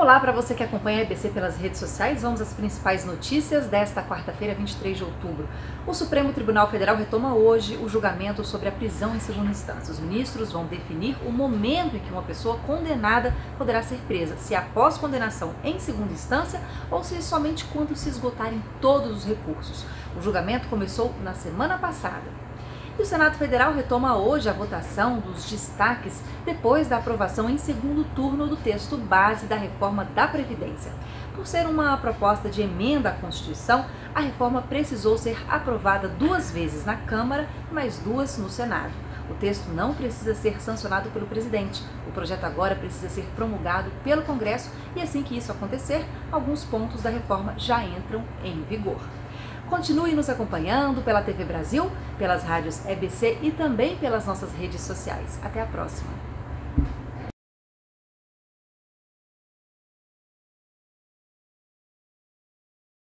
Olá para você que acompanha a EBC pelas redes sociais. Vamos às principais notícias desta quarta-feira, 23 de outubro. O Supremo Tribunal Federal retoma hoje o julgamento sobre a prisão em segunda instância. Os ministros vão definir o momento em que uma pessoa condenada poderá ser presa, se após condenação em segunda instância ou se somente quando se esgotarem todos os recursos. O julgamento começou na semana passada. E o Senado Federal retoma hoje a votação dos destaques depois da aprovação em segundo turno do texto base da reforma da Previdência. Por ser uma proposta de emenda à Constituição, a reforma precisou ser aprovada duas vezes na Câmara e mais duas no Senado. O texto não precisa ser sancionado pelo presidente. O projeto agora precisa ser promulgado pelo Congresso e assim que isso acontecer, alguns pontos da reforma já entram em vigor. Continue nos acompanhando pela TV Brasil, pelas rádios EBC e também pelas nossas redes sociais. Até a próxima!